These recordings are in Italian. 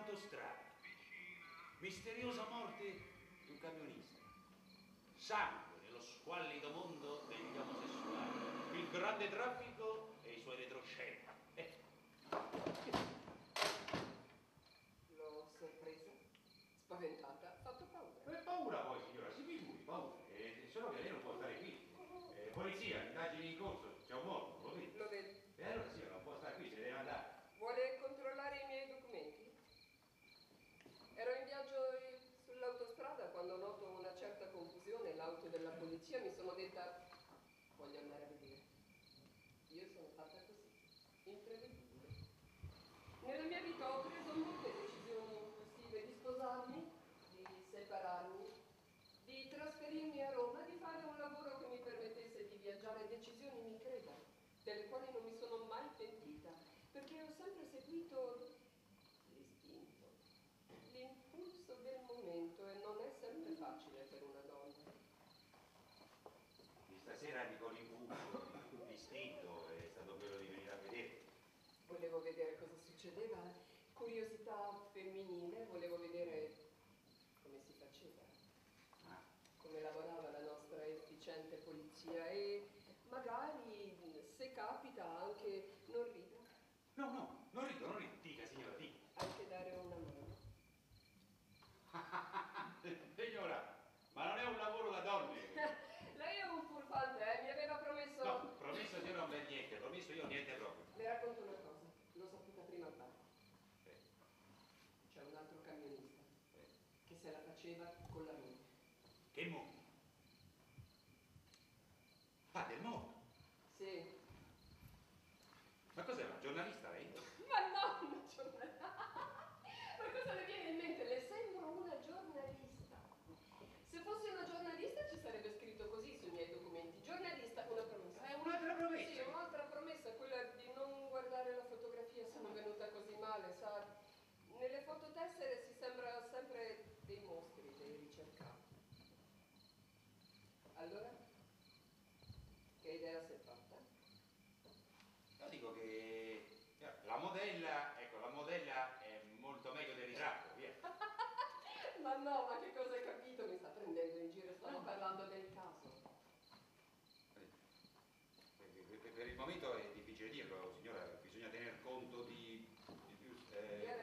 Autostrada. Misteriosa morte di un camionista. Sangue nello squallido mondo degli omosessuali. Il grande traffico e i suoi retroscena. Eh. L'ho sorpresa, spaventata, fatto paura. Per paura poi, signora, si figuri, paura. Eh, se no che lei non può stare qui. Eh, polizia, indagini in corso, c'è un morto, lo vedi? Lo vedo. E allora sì, non può stare qui, se deve andare. Vuole controllare i miei documenti? Ero in viaggio sull'autostrada quando noto una certa confusione, l'auto della polizia, mi sono detta voglio andare a vedere. Io sono fatta così, imprevedibile. Nella mia vita ho preso molte decisioni impulsive di sposarmi, di separarmi, di trasferirmi a Roma, di fare un lavoro che mi permettesse di viaggiare, decisioni, mi creda, delle quali non mi sono mai pentita, perché ho sempre seguito l'istinto, l'impulso del momento e non è sempre facile per una donna. Di stasera dico l'impulso, l'istinto è stato quello di venire a vedere. Volevo vedere cosa succedeva, curiosità femminile, volevo vedere come si faceva, Ah, come lavorava la nostra efficiente polizia e magari, se capita, anche non rido, No, no, non rido, non rido. Dica, signora, dica. anche dare una mano. Signora, ma non è un lavoro da donne. Lei è un furfante, eh? mi aveva promesso... No, promesso io non per niente, promesso io niente proprio. Le racconto una cosa, l'ho saputa prima al bar. Eh, C'è un altro camionista eh. che se la faceva con la moglie. Che mondo? Ah, del mondo. Sì. Ma cos'è, una giornalista lei? Ma no, una giornalista. Ma cosa le viene in mente? Le sembro una giornalista. Se fossi una giornalista ci sarebbe scritto così sui miei documenti. Giornalista, una promessa. È un'altra promessa. Sì, un'altra promessa, quella di non guardare la fotografia, sono venuta così male, sa. Nelle fototessere si sembra sempre dei mostri, dei ricercati. Allora? Che idea si è fatta? Io dico che eh, la modella, ecco, la modella è molto meglio del ritratto, via. Ma no, ma che cosa hai capito? Mi sta prendendo in giro, stavo parlando del caso. Per- il momento è difficile dirlo, signora, bisogna tener conto di, di più... eh.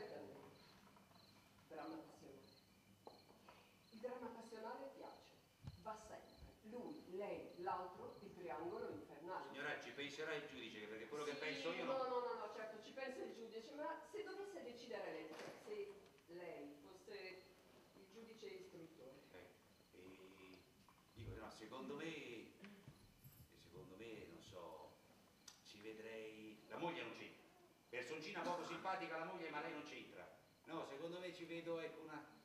Dramma passionale. Il dramma passionale piace, va sempre. Lui, lei, l'altro, il triangolo infernale. Signora, ci penserà il giudice, perché quello che Sì, penso io no, no, no, no, certo, ci pensa il giudice, ma se dovesse decidere lei, cioè se lei fosse il giudice istruttore, Eh, e dico, no, secondo me, secondo me, non so, ci vedrei... La moglie non c'entra. Personcina poco simpatica la moglie, ma lei non c'entra. No, secondo me ci vedo, ecco, una...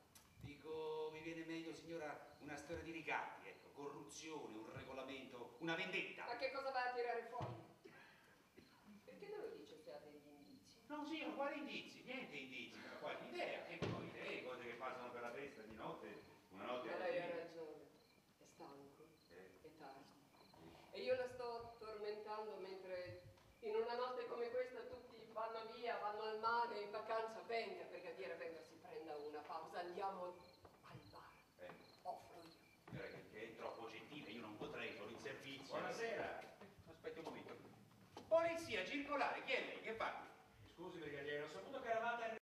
Dico, mi viene meglio, signora, una storia di ricatti, ecco, corruzione, un regolamento, una ma vendetta. che cosa va a tirare fuori? Perché non lo dice se ha degli indizi? No, signora, quali indizi? Niente indizi, ma qualche idea, che poi idee, cose che passano per la testa di notte, una notte... Ma lei così. ragione, è stanco, Eh. è tardi. E io la sto tormentando mentre in una notte come questa tutti vanno via, vanno al mare, in vacanza, venga, dire, venga, si prenda una pausa, andiamo al bar, Eh. offro io. Signora, che, che è troppo gentile, io non potrei, sono in servizio. Buonasera. Aspetti un momento. Polizia circolare, chi è lei? Che fa?